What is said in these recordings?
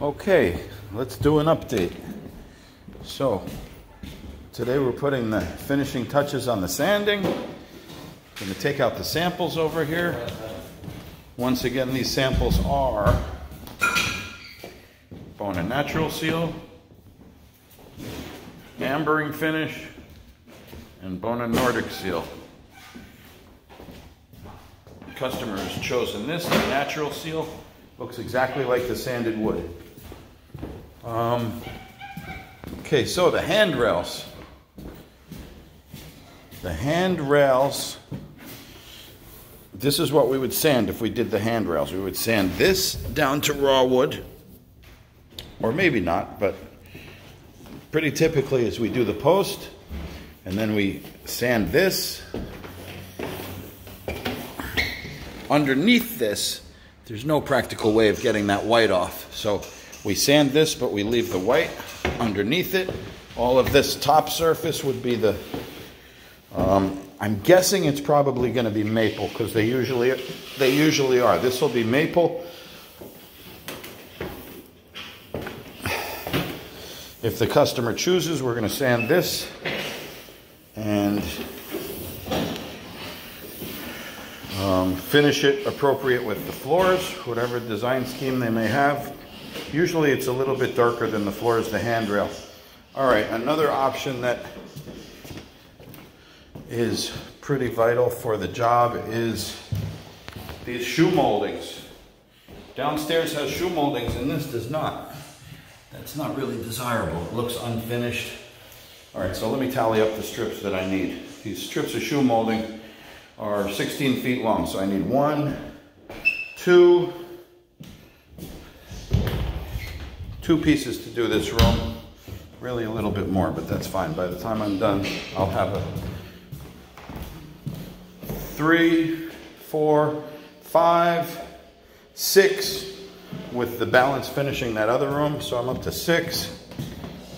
Okay, let's do an update. So, today we're putting the finishing touches on the sanding. Going to take out the samples over here. Once again, these samples are Bona Natural Seal, Ambering Finish, and Bona Nordic Seal. The customer has chosen this, the Natural Seal. Looks exactly like the sanded wood. Um, okay, so the handrails. The handrails, this is what we would sand if we did the handrails. We would sand this down to raw wood, or maybe not, but pretty typically is we do the post, and then we sand this. Underneath this, there's no practical way of getting that white off. So we sand this, but we leave the white underneath it. All of this top surface would be the, um, I'm guessing it's probably going to be maple because they usually, they usually are. This will be maple. If the customer chooses, we're going to sand this and um, finish it appropriate with the floors, whatever design scheme they may have. Usually it's a little bit darker than the floor is the handrail. All right, another option that is pretty vital for the job is these shoe moldings. Downstairs has shoe moldings and this does not. That's not really desirable. It looks unfinished. All right, so let me tally up the strips that I need. These strips of shoe molding are 16 feet long. So I need one, two, two pieces to do this room. Really a little bit more, but that's fine. By the time I'm done, I'll have a three, four, five, six, with the balance finishing that other room. So I'm up to six,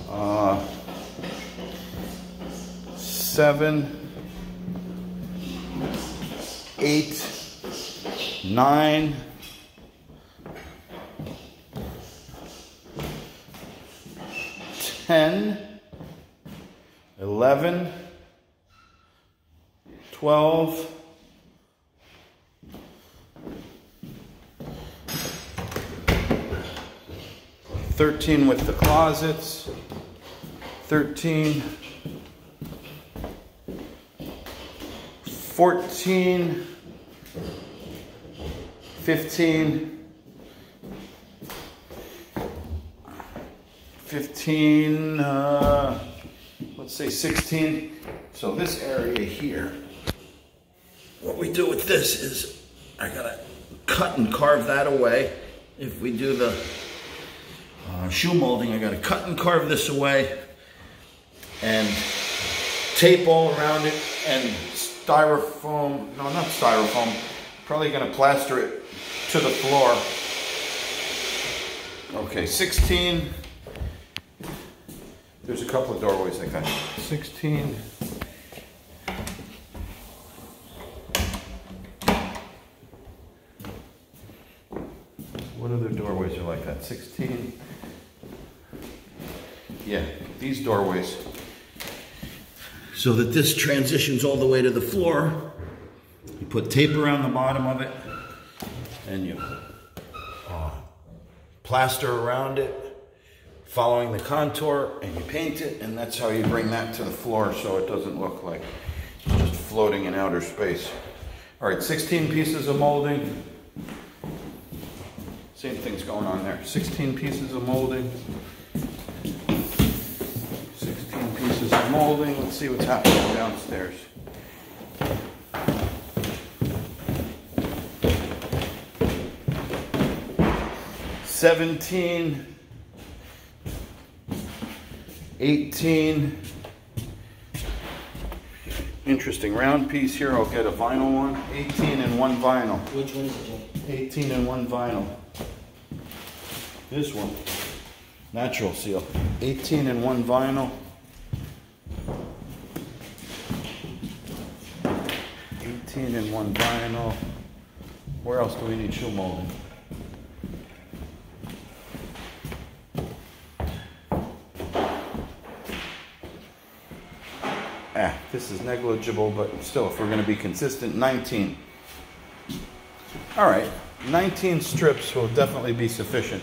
uh, seven, eight, nine, 10, 11, 12, 13 with the closets, 13, 14, 15, 15, uh, let's say 16. So this area here, what we do with this is I gotta cut and carve that away. If we do the uh, shoe molding, I gotta cut and carve this away and tape all around it and styrofoam, no not styrofoam, probably gonna plaster it to the floor. Okay, 16, there's a couple of doorways like that. 16. What other doorways are like that? 16. Yeah, these doorways. So that this transitions all the way to the floor. You put tape around the bottom of it and you uh, plaster around it following the contour and you paint it and that's how you bring that to the floor so it doesn't look like just floating in outer space. All right, 16 pieces of molding. Same thing's going on there. 16 pieces of molding. 16 pieces of molding. Let's see what's happening downstairs. Seventeen 18. Interesting round piece here. I'll get a vinyl one. 18 and one vinyl. Which one is it, Jay? 18 and one vinyl. This one. Natural seal. 18 and one vinyl. 18 and one vinyl. Where else do we need shoe molding? Ah, this is negligible, but still, if we're going to be consistent, 19. All right, 19 strips will definitely be sufficient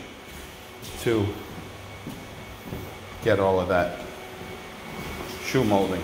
to get all of that shoe molding.